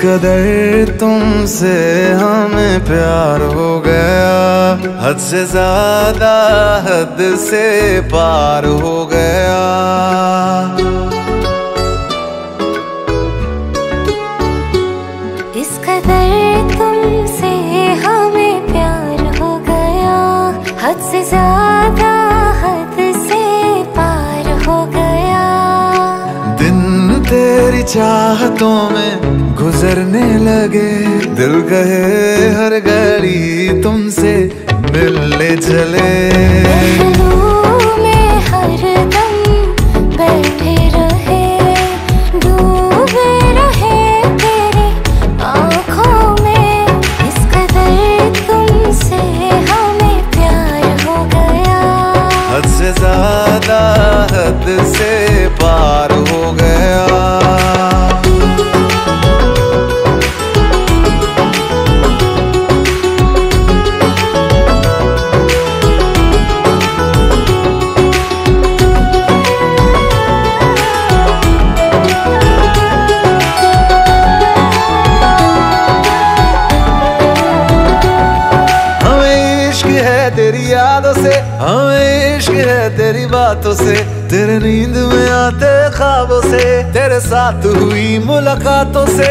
कदर तुमसे हमें प्यार हो गया। हद से ज़्यादा हद से पार हो गया। इस कदर तुमसे हमें प्यार हो गया। हद से ज़्यादा हद से पार हो गया। दिन तेरी चाहतों में गुजरने लगे। दिल कहे हर घड़ी तुमसे मिलने चले। पहलू में हरदम बैठे रहे डूबे रहे तेरी आँखों में। इस कदर तुमसे हमें प्यार हो गया। हद से ज़्यादा हद से नींद में आते ख्वाबों से तेरे साथ हुई मुलाकातों से।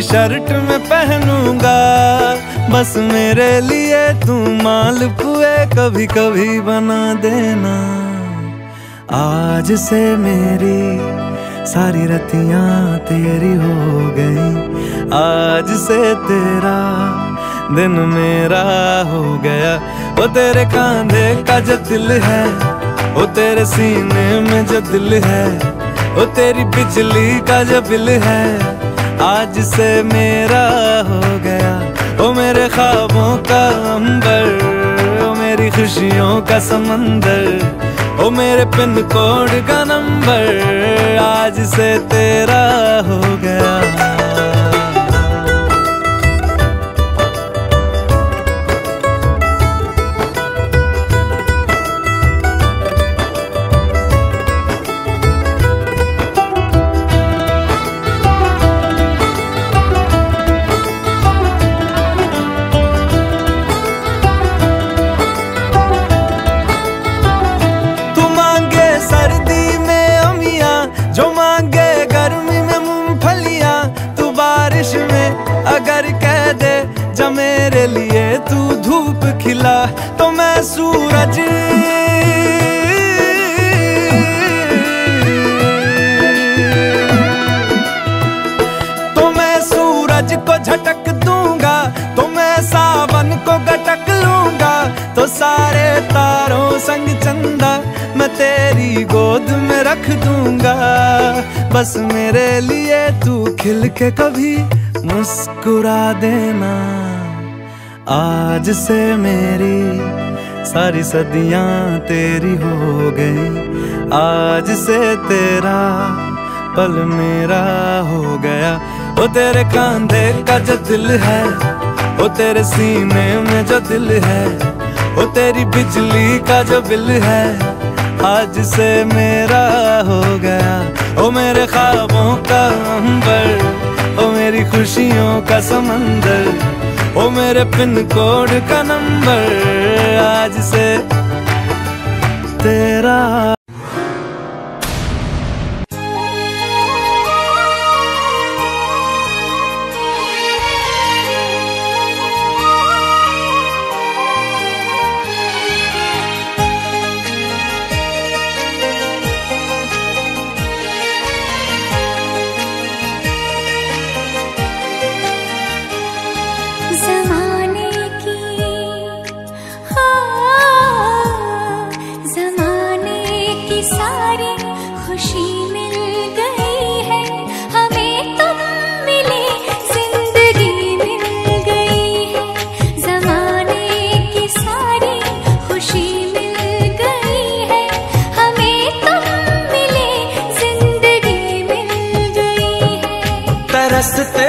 अपनी शर्ट में पहनूँगा। बस मेरे लिए तू माल पुए कभी कभी बना देना। आज से मेरी सारी रतियाँ तेरी हो गई। आज से तेरा दिन मेरा हो गया। वो तेरे कांधे का जो दिल है, वो तेरे सीने में जो दिल है, वो तेरी बिजली का जो बिल है। आज से मेरा हो गया। ओ मेरे ख्वाबों का अंबर, ओ मेरी खुशियों का समंदर, ओ मेरे पिन कोड का नंबर, आज से तेरा हो गया। को गटक लूँगा तो सारे तारों संग चंदा मैं तेरी गोद में रख दूँगा। बस मेरे लिए तू खिल के कभी मुस्कुरा देना। आज से मेरी सारी सदियाँ तेरी हो गई। आज से तेरा पल मेरा हो गया। वो तेरे कांधे का जो दिल है ओ तेरे सीने में जो दिल है ओ तेरी बिजली का जो बिल है, आज से मेरा हो गया। ओ मेरे ख्वाबों का अंबर, ओ मेरी खुशियों का समंदर, ओ मेरे पिन कोड का नंबर, आज से तेरा that's the thing.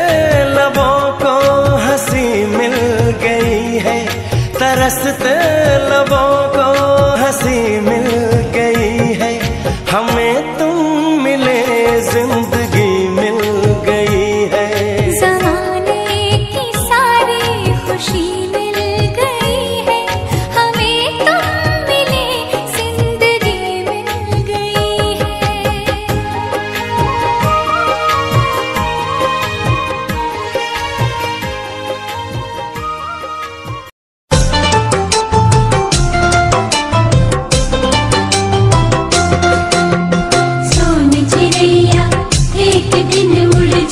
நின்னு முழிச்சி